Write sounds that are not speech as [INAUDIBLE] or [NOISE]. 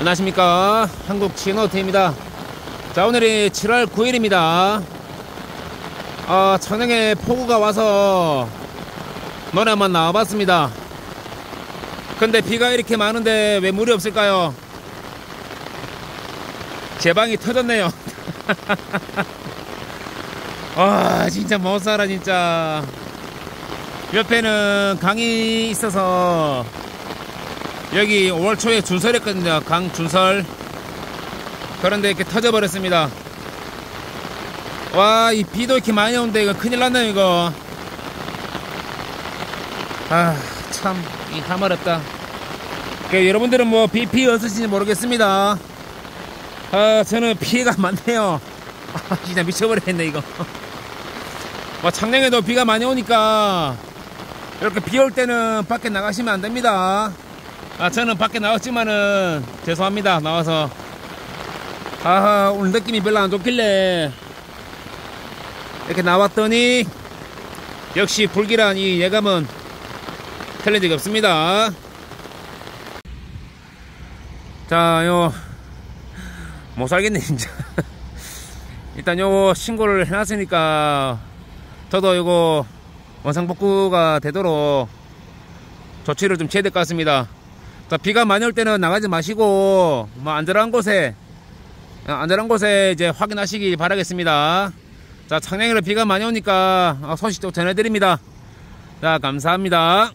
안녕하십니까. 한국 진호트입니다. 자 오늘이 7월 9일입니다. 아 천행에 폭우가 와서 노래 한번 나와봤습니다. 근데 비가 이렇게 많은데 왜 물이 없을까요? 제 방이 터졌네요. [LAUGHS] 아 진짜 못살아 진짜. 옆에는 강이 있어서 여기 5월 초에 준설했거든요. 강 준설. 그런데 이렇게 터져버렸습니다. 와, 이 비도 이렇게 많이 오는데 이거 큰일 났네요, 이거. 아, 참, 이 가마렵다. 그, 여러분들은 뭐, 비, 피 어떠신지 모르겠습니다. 아, 저는 피해가 많네요. [LAUGHS] 아, 진짜 미쳐버리겠네, 이거. 뭐, 창녕에도 비가 많이 오니까, 이렇게 비 올 때는 밖에 나가시면 안 됩니다. 아, 저는 밖에 나왔지만은 죄송합니다. 나와서 아 오늘 느낌이 별로 안 좋길래 이렇게 나왔더니 역시 불길한 이 예감은 틀린 적이 없습니다. 자, 요, 못 살겠네, 진짜. [LAUGHS] 일단 요 신고를 해놨으니까 저도 이거 원상복구가 되도록 조치를 좀 취해야 될 것 같습니다. 자, 비가 많이 올 때는 나가지 마시고, 뭐, 안전한 곳에, 어, 안전한 곳에 이제 확인하시기 바라겠습니다. 자, 창녕으로 비가 많이 오니까 어, 소식 좀 전해드립니다. 자, 감사합니다.